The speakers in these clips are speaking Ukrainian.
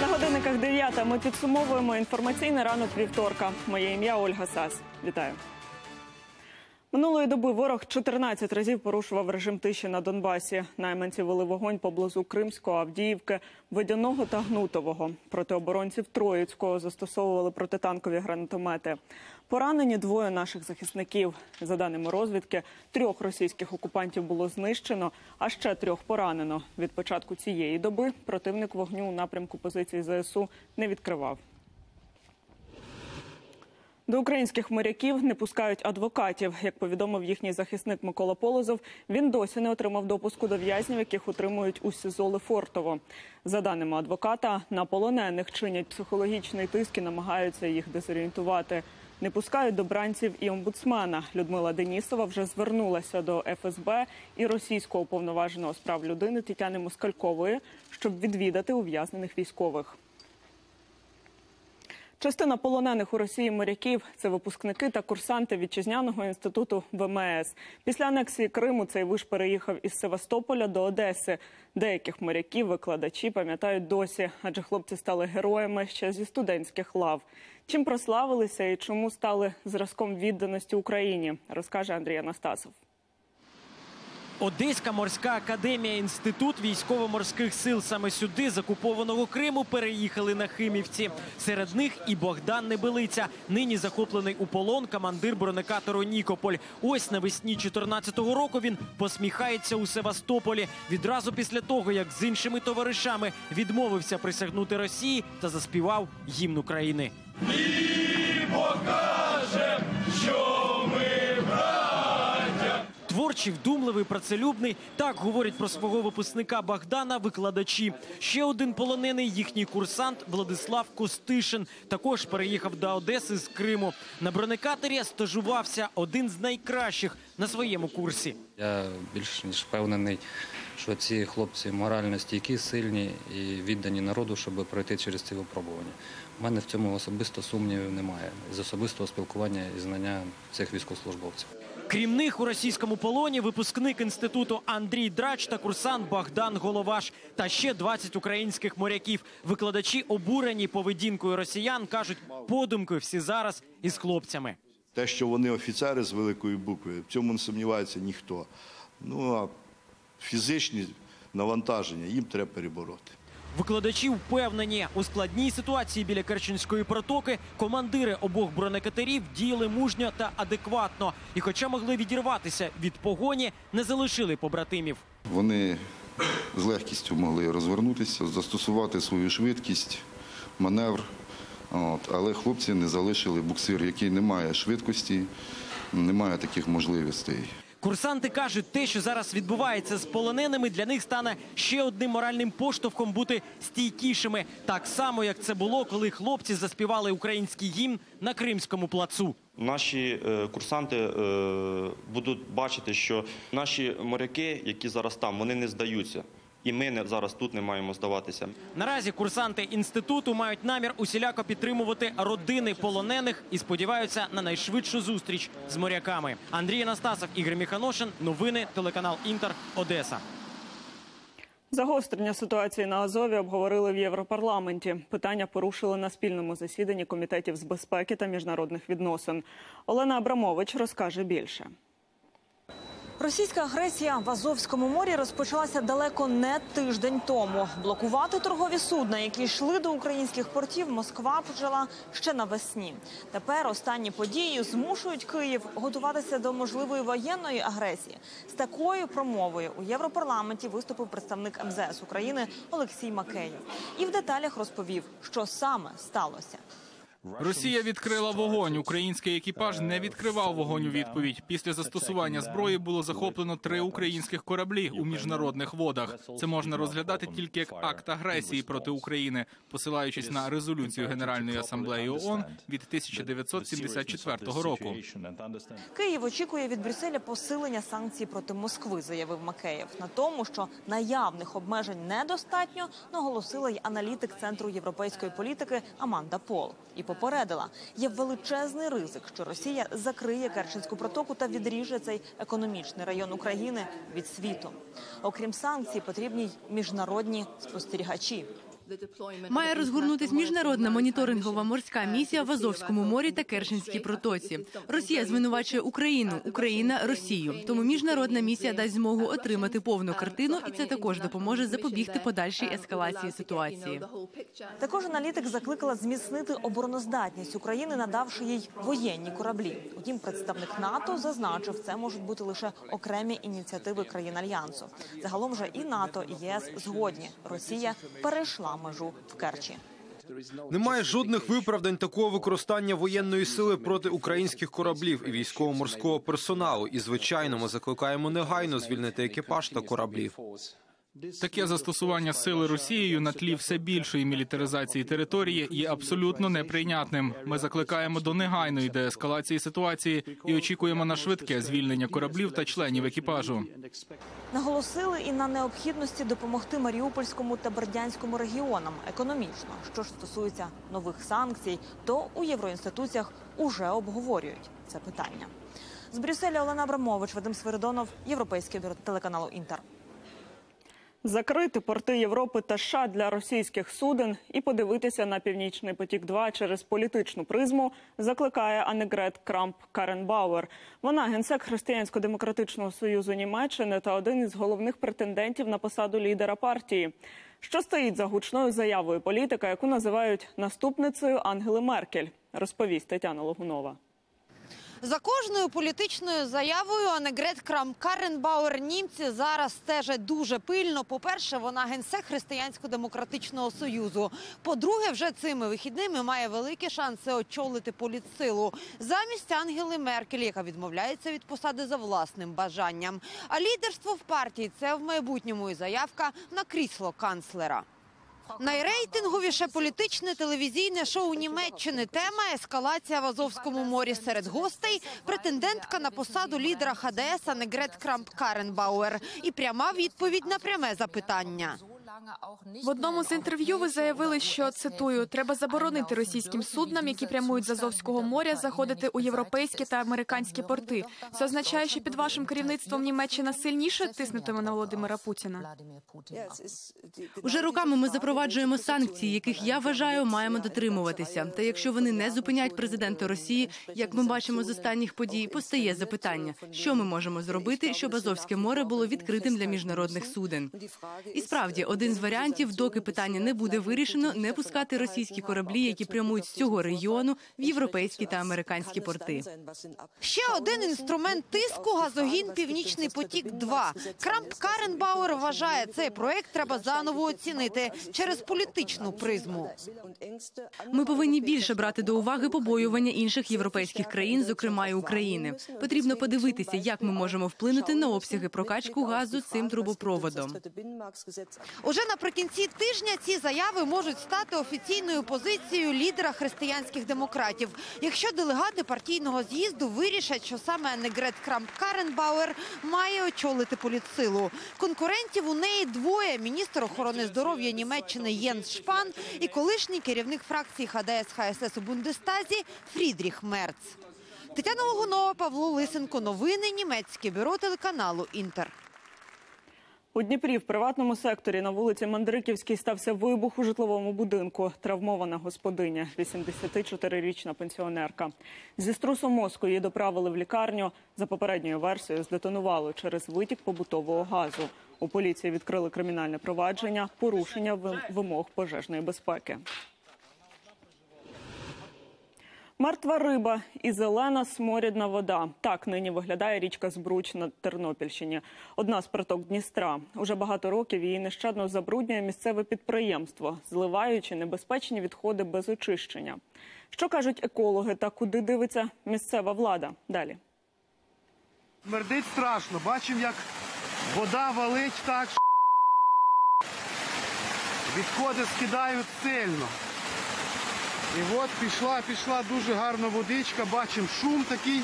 На годинниках 9 ми підсумовуємо інформаційний ранок вівторка. Моє ім'я Ольга Сас. Вітаю. Минулої доби ворог 14 разів порушував режим тиші на Донбасі. Найманці вели вогонь поблизу Кримського, Авдіївки, Водяного та Гнутового. Проти оборонців Троїцького застосовували протитанкові гранатомети. Поранені двоє наших захисників. За даними розвідки, трьох російських окупантів було знищено, а ще трьох поранено. Від початку цієї доби противник вогню у напрямку позицій ЗСУ не відкривав. До українських моряків не пускають адвокатів. Як повідомив їхній захисник Микола Полозов, він досі не отримав допуску до в'язнів, яких утримують у СІЗО Лефортово. За даними адвоката, на полонених чинять психологічний тиск і намагаються їх дезорієнтувати. Не пускають до бранців і омбудсмана. Людмила Денісова вже звернулася до ФСБ і російського уповноваженого з прав людини Тетяни Москалькової, щоб відвідати ув'язнених військових. Частина полонених у Росії моряків це випускники та курсанти вітчизняного інституту ВМС. Після анексії Криму цей виш переїхав із Севастополя до Одеси. Деяких моряків викладачі пам'ятають досі, адже хлопці стали героями ще зі студентських лав. Чим прославилися і чому стали зразком відданості Україні, розкаже Андрій Анастасов. Одеська морська академія, інститут військово-морських сил. Саме сюди з окупованого Криму переїхали на Химівці. Серед них і Богдан Небелиця, нині захоплений у полон командир бронекатору Нікополь. Ось навесні 14-го року він посміхається у Севастополі. Відразу після того, як з іншими товаришами відмовився присягнути Росії та заспівав гімн України. Творчий, вдумливий, працелюбний. Так говорять про свого випускника Богдана викладачі. Ще один полонений їхній курсант Владислав Костишин також переїхав до Одеси з Криму. На бронекатері стажувався один з найкращих на своєму курсі. Я більш ніж впевнений, що ці хлопці морально стійкі, сильні і віддані народу, щоб пройти через ці випробування. У мене в цьому особисто сумнівів немає з особистого спілкування і знання цих військовослужбовців. Крім них у російському полоні випускник інституту Андрій Драч та курсант Богдан Головаш та ще 20 українських моряків. Викладачі обурені поведінкою росіян кажуть, подумки всі зараз із хлопцями. Те, що вони офіцери з великої букви, в цьому не сумнівається ніхто. Ну а фізичні навантаження їм треба перебороти. Викладачі впевнені, у складній ситуації біля Керченської протоки командири обох бронекатерів діяли мужньо та адекватно. І, хоча могли відірватися від погоні, не залишили побратимів. Вони з легкістю могли розвернутися, застосувати свою швидкість, маневр. От. Але хлопці не залишили буксир, який не має швидкості, не має таких можливостей. Курсанти кажуть, те, що зараз відбувається з полоненими, для них стане ще одним моральним поштовхом бути стійкішими, так само як це було, коли хлопці заспівали український гімн на Кримському плацу. Наші е, курсанти е, будуть бачити, що наші моряки, які зараз там, вони не здаються. І ми не, зараз тут не маємо здаватися. Наразі курсанти інституту мають намір усіляко підтримувати родини полонених і сподіваються на найшвидшу зустріч з моряками. Андрій Анастасов, Ігор Міханошин. Новини телеканал Інтер Одеса. Загострення ситуації на Азові обговорили в Європарламенті. Питання порушили на спільному засіданні комітетів з безпеки та міжнародних відносин. Олена Абрамович розкаже більше. Російська агресія в Азовському морі розпочалася далеко не тиждень тому. Блокувати торгові судна, які йшли до українських портів, Москва почала ще навесні. Тепер останні події змушують Київ готуватися до можливої воєнної агресії. З такою промовою у Європарламенті виступив представник МЗС України Олексій Макеєв і в деталях розповів, що саме сталося. Росія відкрила вогонь. Український екіпаж не відкривав вогонь у відповідь. Після застосування зброї було захоплено три українських кораблі у міжнародних водах. Це можна розглядати тільки як акт агресії проти України, посилаючись на резолюцію Генеральної асамблеї ООН від 1974 року. Київ очікує від Брюсселя посилення санкцій проти Москви, заявив Макеєв. На тому, що наявних обмежень недостатньо, наголосила й аналітик центру європейської політики Аманда Пол. І попередила, є величезний ризик, що Росія закриє Керченську протоку та відріже цей економічний район України від світу. Окрім санкцій, потрібні й міжнародні спостерігачі. Має розгорнутись міжнародна моніторингова морська місія в Азовському морі та Керченській протоці. Росія звинувачує Україну, Україна Росію. Тому міжнародна місія дасть змогу отримати повну картину, і це також допоможе запобігти подальшій ескалації ситуації. Також аналітик закликала зміцнити обороноздатність України, надавши їй воєнні кораблі. Утім, представник НАТО зазначив, це можуть бути лише окремі ініціативи країн альянсу. Загалом же і НАТО, і ЄС згодні. Росія перейшла межу в Керчі. Немає жодних виправдань такого використання воєнної сили проти українських кораблів і військово-морського персоналу. І звичайно, ми закликаємо негайно звільнити екіпаж та кораблів. Таке застосування сили Росією на тлі все більшої мілітаризації території є абсолютно неприйнятним. Ми закликаємо до негайної деескалації ситуації і очікуємо на швидке звільнення кораблів та членів екіпажу. Наголосили і на необхідності допомогти Маріупольському та Бердянському регіонам економічно. Що ж стосується нових санкцій, то у євроінституціях уже обговорюють це питання. З Брюсселя Олена Абрамович, Вадим Свиридонов, Європейське бюро телеканалу Інтер. Закрити порти Європи та США для російських суден і подивитися на північний потік 2 через політичну призму закликає Аннегрет Крамп Каренбауер. Вона генсек Християнсько-демократичного союзу Німеччини та один із головних претендентів на посаду лідера партії. Що стоїть за гучною заявою політика, яку називають наступницею Ангели Меркель, розповість Тетяна Логунова. За кожною політичною заявою Аннегрет Крамп-Карренбауер німці зараз стежать дуже пильно. По-перше, вона генсек Християнсько-демократичного союзу. По-друге, вже цими вихідними має великі шанси очолити політсилу замість Ангели Меркель, яка відмовляється від посади за власним бажанням. А лідерство в партії це в майбутньому і заявка на крісло канцлера. Найрейтинговіше політичне телевізійне шоу Німеччини. Тема ескалація в Азовському морі серед гостей. Претендентка на посаду лідера ХДС Аннегрет Крамп-Карренбауер. І пряма відповідь на пряме запитання. В одному з інтерв'ю ви заявили, що цитую: треба заборонити російським суднам, які прямують з Азовського моря, заходити у європейські та американські порти. Це означає, що під вашим керівництвом Німеччина сильніше тиснутиме на Володимира Путіна. Уже роками ми запроваджуємо санкції, яких я вважаю, маємо дотримуватися. Та якщо вони не зупиняють президента Росії, як ми бачимо з останніх подій, постає запитання, що ми можемо зробити, щоб Азовське море було відкритим для міжнародних суден. І справді, один з варіантів, доки питання не буде вирішено, не пускати російські кораблі, які прямують з цього регіону в європейські та американські порти. Ще один інструмент тиску газогін Північний потік 2. Крамп-Карренбауер вважає, цей проект треба заново оцінити через політичну призму. Ми повинні більше брати до уваги побоювання інших європейських країн, зокрема і України. Потрібно подивитися, як ми можемо вплинути на обсяги прокачку газу цим трубопроводом. Уже наприкінці тижня ці заяви можуть стати офіційною позицією лідера християнських демократів. Якщо делегати партійного з'їзду вирішать, що саме Аннегрет Крамп-Карренбауер має очолити політсилу. Конкурентів у неї двоє: міністр охорони здоров'я Німеччини Єнс Шпан і колишній керівник фракції ХДС ХСС у Бундестазі Фрідріх Мерц. Тетяна Логунова, Павло Лисенко. Новини німецьке бюро телеканалу Інтер. У Дніпрі в приватному секторі на вулиці Мандриківській стався вибух у житловому будинку. Травмована господиня, 84-річна пенсіонерка. Зі струсом мозку її доправили в лікарню. За попередньою версією здетонувало через витік побутового газу. У поліції відкрили кримінальне провадження, порушення вимог пожежної безпеки. Мертва риба і зелена сморідна вода. Так нині виглядає річка Збруч на Тернопільщині. Одна з приток Дністра. Уже багато років її нещадно забруднює місцеве підприємство, зливаючи небезпечні відходи без очищення. Що кажуть екологи та куди дивиться місцева влада? Далі. Смердить страшно. Бачимо, як вода валить так. Відходи скидають сильно. І от пішла, пішла дуже гарна водичка, бачимо шум такий.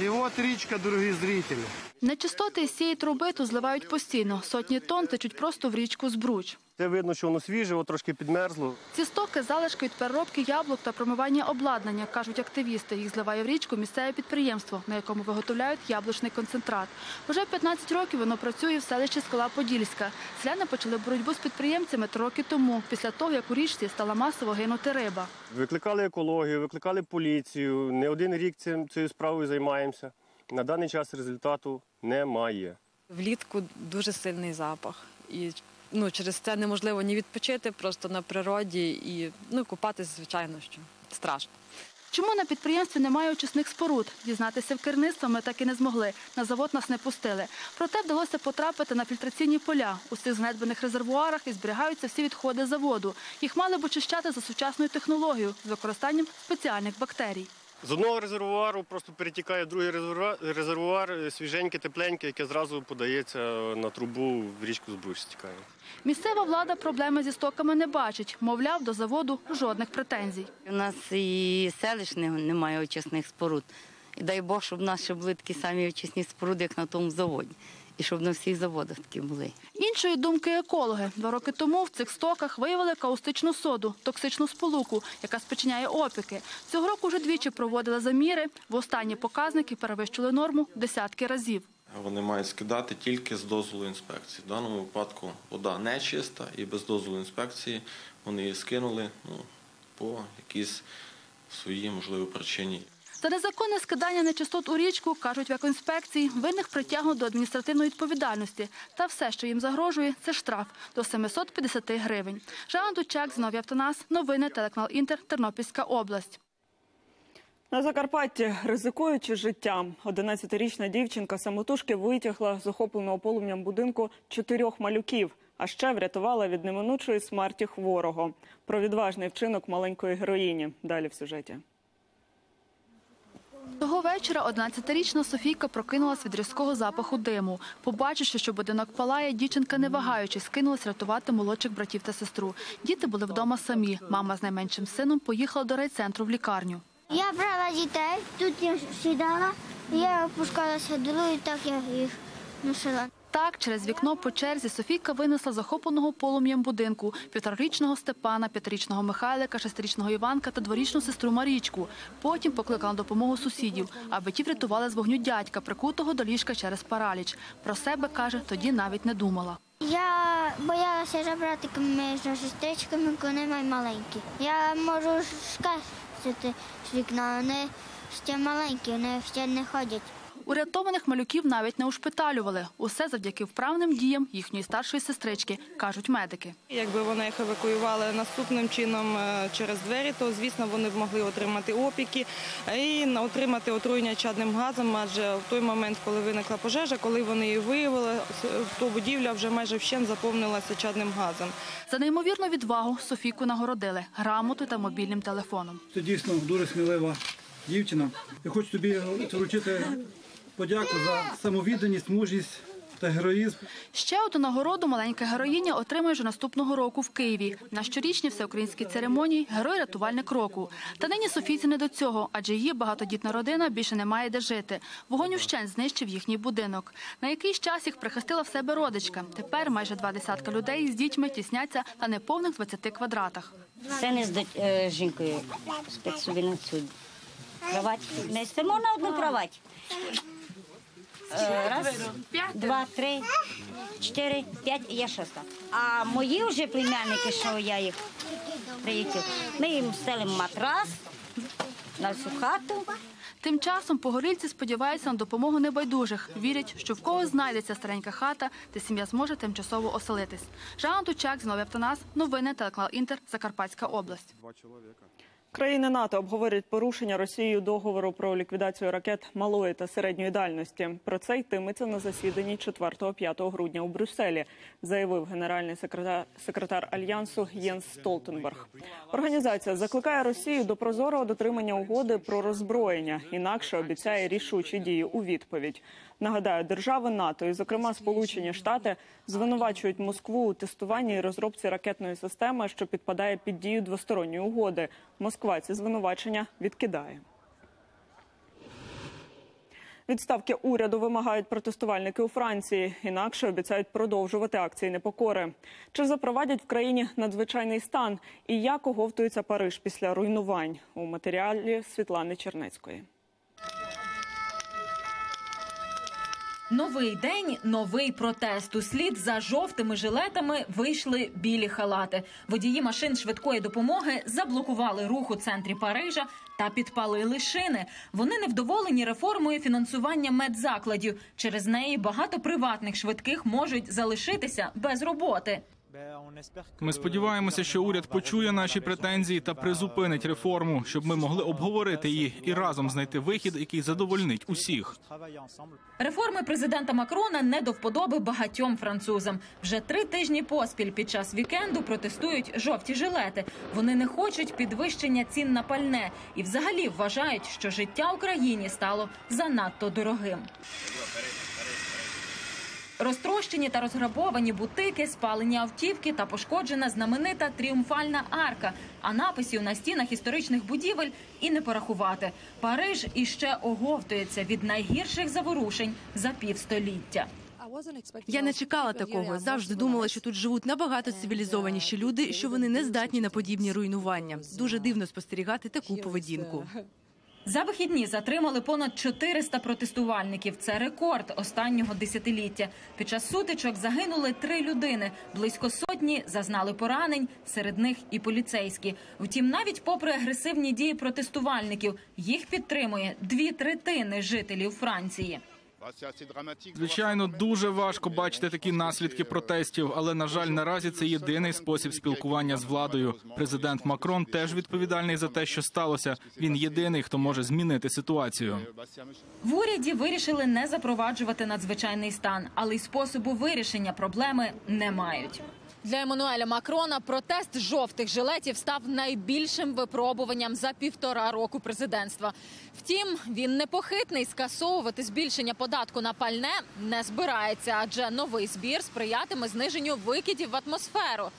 І от річка, дорогі зрителі. Нечистоти з цієї труби тут зливають постійно. Сотні тонн течуть просто в річку Збруч. Це видно, що воно свіже, от трошки підмерзло. Ці стоки залишки від переробки яблук та промивання обладнання, кажуть активісти. Їх зливає в річку місцеве підприємство, на якому виготовляють яблучний концентрат. Уже 15 років воно працює в селищі Скала Подільська. Селяни почали боротьбу з підприємцями три роки тому, після того, як у річці стала масово гинути риба. Викликали екологію, викликали поліцію. Не один рік цим, цією справою займаємося. На даний час результату немає. Влітку дуже сильний запах. І ну, через це неможливо ні відпочити просто на природі і ну, купатись, звичайно, що страшно. Чому на підприємстві немає очисних споруд? Дізнатися в керівництво ми так і не змогли. На завод нас не пустили. Проте вдалося потрапити на фільтраційні поля. У цих занедбаних резервуарах і зберігаються всі відходи заводу. Їх мали б очищати за сучасною технологією з використанням спеціальних бактерій. З одного резервуару просто перетікає в другий резервуар, резервуар е, свіженьке, тепленьке, яке зразу подається на трубу в річку Збруч стікає. Місцева влада проблеми зі стоками не бачить. Мовляв, до заводу жодних претензій. У нас і селищного немає очисних споруд. І дай Бог, щоб в нас ще були такі самі очисні споруди, як на тому заводі. І щоб на всіх заводах такі були. Іншої думки екологи. Два роки тому в цих стоках виявили каустичну соду, токсичну сполуку, яка спричиняє опіки. Цього року вже двічі проводили заміри. В останні показники перевищили норму десятки разів. Вони мають скидати тільки з дозволу інспекції. В даному випадку вода не чиста і без дозволу інспекції вони її скинули ну, по якійсь своїй, можливо, причині. За незаконне скидання нечистот у річку, кажуть в екоінспекції, винних притягнуть до адміністративної відповідальності. Та все, що їм загрожує, це штраф до 750 гривень. Жанна Дучак, Зиновій Автонас, новини, телеканал Інтер, Тернопільська область. На Закарпатті, ризикуючи життям, 11-річна дівчинка самотужки витягла з охопленого полум'ям будинку чотирьох малюків, а ще врятувала від неминучої смерті хворого. Про відважний вчинок маленької героїні. Далі в сюжеті. Того вечора 11-річна Софійка прокинулась від різкого запаху диму. Побачивши, що будинок палає, дівчинка, не вагаючись, кинулась рятувати молодших братів та сестру. Діти були вдома самі. Мама з найменшим сином поїхала до райцентру в лікарню. Я брала дітей, тут я сідала, я опускалася долу і так я їх носила. Так, через вікно по черзі Софійка винесла захопленого полум'ям будинку півторарічного Степана, п'ятирічного Михайлика, шестирічного Іванка та дворічну сестру Марічку. Потім покликала допомогу сусідів, аби ті врятували з вогню дядька, прикутого до ліжка через параліч. Про себе, каже, тоді навіть не думала. Я боялася за братиками, за сестричками, вони маленькі. Я можу скасити з вікна, вони ще маленькі, вони ще не ходять. Урятованих малюків навіть не ушпиталювали. Усе завдяки вправним діям їхньої старшої сестрички, кажуть медики. Якби вони їх евакуювали наступним чином е, через двері, то звісно вони б могли отримати опіки і отримати отруєння чадним газом. Адже в той момент, коли виникла пожежа, коли вони її виявили, то будівля вже майже вщент заповнилася чадним газом. За неймовірну відвагу Софійку нагородили грамотою та мобільним телефоном. Це дійсно дуже смілива дівчина. Я хочу тобі вручити подяку за самовідданість, мужність та героїзм. Ще одну нагороду маленька героїня отримає вже наступного року в Києві. На щорічній всеукраїнській церемонії герой-рятувальник року. Та нині Софійці не до цього, адже її багатодітна родина більше не має де жити. Вогонь ущен знищив їхній будинок. На якийсь час їх прихистила в себе родичка. Тепер майже два десятка людей з дітьми тісняться на неповних 20 квадратах. Сини з е, жінкою спить собі на цю кровать. Ми спимо на одну кровать. Е, Раз, два, три, чотири, п'ять і я шоста. А мої вже племянники, що я їх приїхав, ми їм стелимо матрас на всю хату. Тим часом погорільці сподіваються на допомогу небайдужих. Вірять, що в когось знайдеться старенька хата, де сім'я зможе тимчасово оселитись. Жанна Дучак, Знову Автонас, новини, телеканал Інтер, Закарпатська область. Країни НАТО обговорюють порушення Росією договору про ліквідацію ракет малої та середньої дальності. Про це йтиметься на засіданні 4-5 грудня у Брюсселі, заявив генеральний секретар, секретар альянсу Єнс Столтенберг. Організація закликає Росію до прозорого дотримання угоди про роззброєння, інакше обіцяє рішучі дії у відповідь. Нагадаю, держави НАТО, і зокрема Сполучені Штати, звинувачують Москву у тестуванні і розробці ракетної системи, що підпадає під дію двосторонньої угоди. Москва ці звинувачення відкидає. Відставки уряду вимагають протестувальники у Франції. Інакше обіцяють продовжувати акції непокори. Чи запровадять в країні надзвичайний стан? І як оговтується Париж після руйнувань у матеріалі Світлани Чернецької. Новий день, новий протест. Слід за жовтими жилетами вийшли білі халати. Водії машин швидкої допомоги заблокували рух у центрі Парижа та підпалили шини. Вони невдоволені реформою фінансування медзакладів. Через неї багато приватних швидких можуть залишитися без роботи. Ми сподіваємося, що уряд почує наші претензії та призупинить реформу, щоб ми могли обговорити її і разом знайти вихід, який задовольнить усіх. Реформи президента Макрона не до вподоби багатьом французам. Вже три тижні поспіль під час вікенду протестують жовті жилети. Вони не хочуть підвищення цін на пальне і, взагалі, вважають, що життя Україні стало занадто дорогим. Розтрощені та розграбовані бутики, спалені автівки та пошкоджена знаменита тріумфальна арка. А написів на стінах історичних будівель і не порахувати. Париж іще оговтується від найгірших заворушень за півстоліття. Я не чекала такого. Завжди думала, що тут живуть набагато цивілізованіші люди, що вони не здатні на подібні руйнування. Дуже дивно спостерігати таку поведінку. За вихідні затримали понад 400 протестувальників. Це рекорд останнього десятиліття. Під час сутичок загинули три людини. Близько сотні зазнали поранень, серед них і поліцейські. Втім, навіть попри агресивні дії протестувальників, їх підтримує дві третини жителів Франції. Звичайно, дуже важко бачити такі наслідки протестів, але на жаль, наразі це єдиний спосіб спілкування з владою. Президент Макрон теж відповідальний за те, що сталося. Він єдиний, хто може змінити ситуацію. В уряді вирішили не запроваджувати надзвичайний стан, але й способу вирішення проблеми не мають. Для Еммануеля Макрона протест жовтих жилетів став найбільшим випробуванням за півтора року президентства. Втім, він непохитний скасовувати збільшення податку на пальне не збирається, адже новий збір сприятиме зниженню викидів в атмосферу.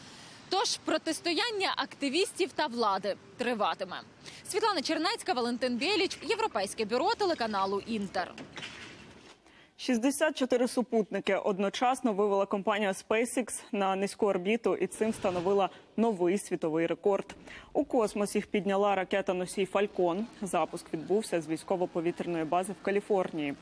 Тож протистояння активістів та влади триватиме. Світлана Чернецька, Валентин Біліч, Європейське бюро телеканалу Інтер. 64 супутники одночасно вивела компанія SpaceX на низьку орбіту і цим встановила новий світовий рекорд. У космос їх підняла ракета носій Фалькон. Запуск відбувся з військово-повітряної бази в Каліфорнії.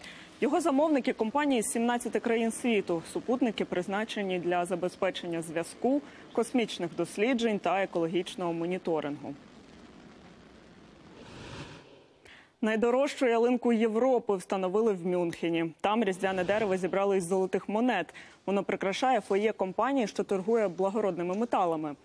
Його замовники компанії з 17 країн світу. Супутники призначені для забезпечення зв'язку, космічних досліджень та екологічного моніторингу. Найдорожчу ялинку Європи встановили в Мюнхені. Там різдвяне дерево зібрали із золотих монет. Воно прикрашає фоє компанії, що торгує благородними металами.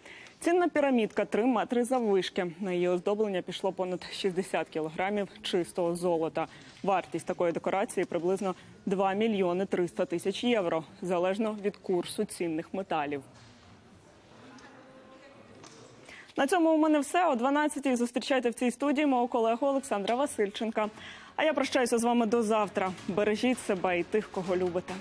Цінна пірамідка 3 метри заввишки. На її оздоблення пішло понад 60 кілограмів чистого золота. Вартість такої декорації приблизно 2 мільйони 300 тисяч євро, залежно від курсу цінних металів. На цьому у мене все. О 12-й зустрічайте в цій студії мого колегу Олександра Васильченка. А я прощаюся з вами до завтра. Бережіть себе і тих, кого любите.